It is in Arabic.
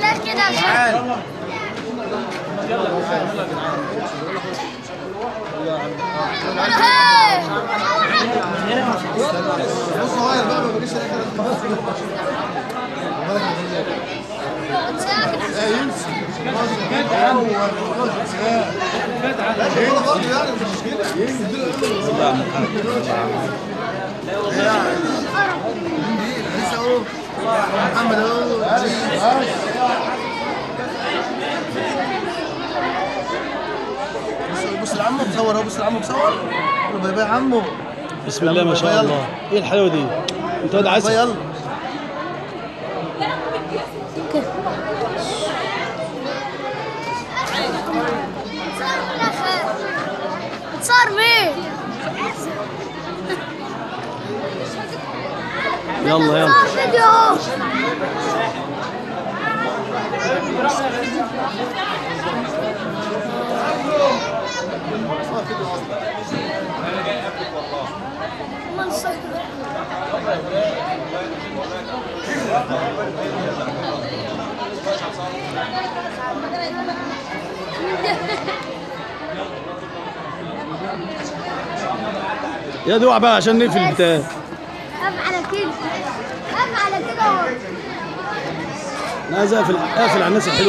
لا كده عشان بص صغير بقى ما بجيش محمد بص- لعمه مصور اهو بص لعمه مصور باي باي عمو بسم الله ما شاء الله. إيه الحلاوة دي؟ أنت واد يلا؟ يلا صار يا دوع بقى عشان نقفل البتاع. قف على كده. قف على كده. أنا عايز اقفل اقفل على الناس الحلوة.